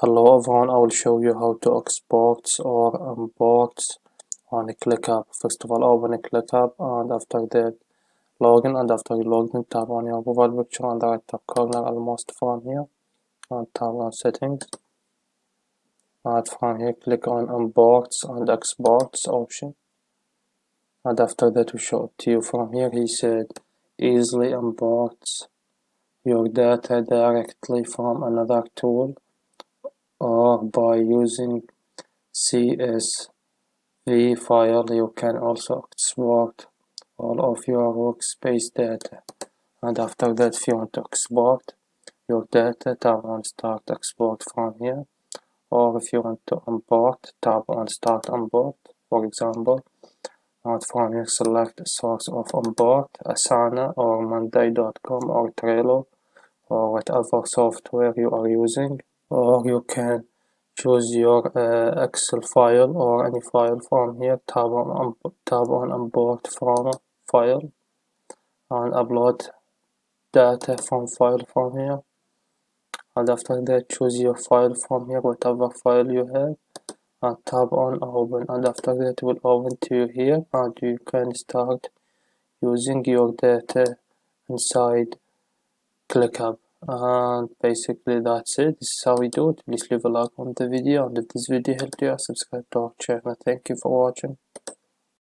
Hello everyone, I will show you how to export or import. On ClickUp. First of all open a ClickUp and after that login and after you login, tap on your profile picture on the right top corner almost from here. And tap on settings. And from here click on imports and exports option. And after that we show it to you from here. He said easily imports your data directly from another tool or by using CSV file you can also export all of your workspace data. And after that if you want to export your data tap on start export from here. Or if you want to import tap on start import for example. And from here select source of import Asana or Monday.com or Trello or whatever software you are using or you can choose your uh, Excel file or any file from here tab on tab on import from file and upload data from file from here. And after that choose your file from here whatever file you have and tap on open. And after that will open to here and you can start using your data inside ClickUp and basically that's it. This is how we do it. Please leave a like on the video and if this video helped you subscribe to our channel. Thank you for watching